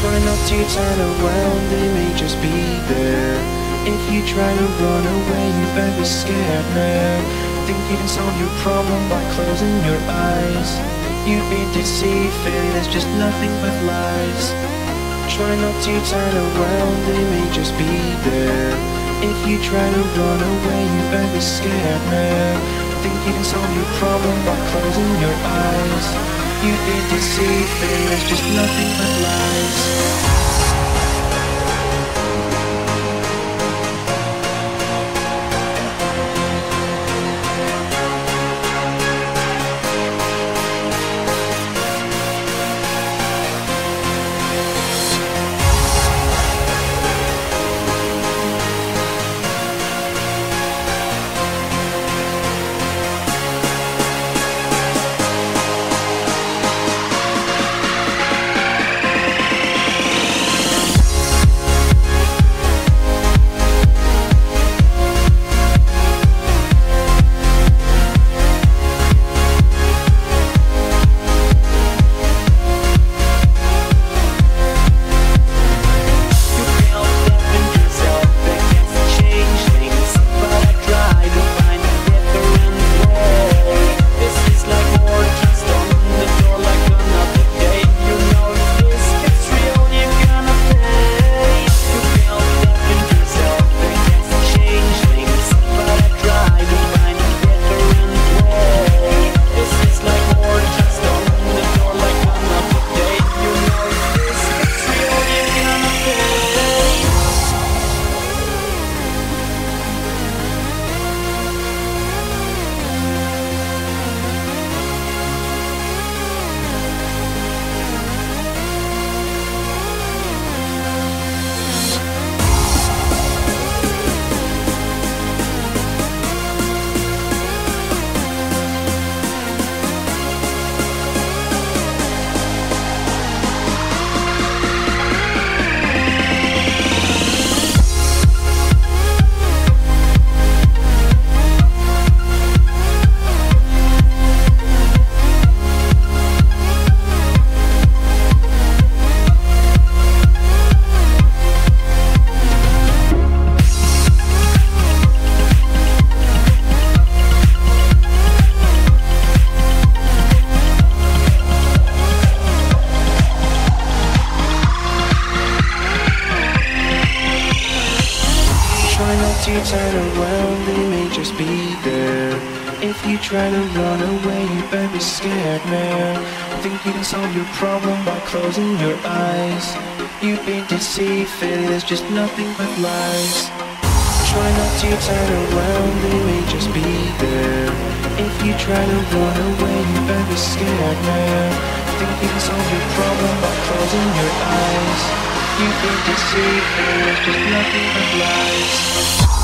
Try not to turn around, they may just be there. If you try to run away, you better be scared now. Think you can solve your problem by closing your eyes. You've been deceived, there's just nothing but lies. Try not to turn around, they may just be there. If you try to run away, you better be scared now. Think you can solve your problem by closing your eyes. You've been deceived, feeling there's just nothing but lies. Try not to turn around, they may just be there. If you try to run away, you better be scared now. Think you can solve your problem by closing your eyes. You've been deceived, there's just nothing but lies. Try not to turn around, they may just be there. If you try to run away, you better be scared now. Think you can solve your problem by closing your eyes. Been deceived, feeling there's just nothing but lies.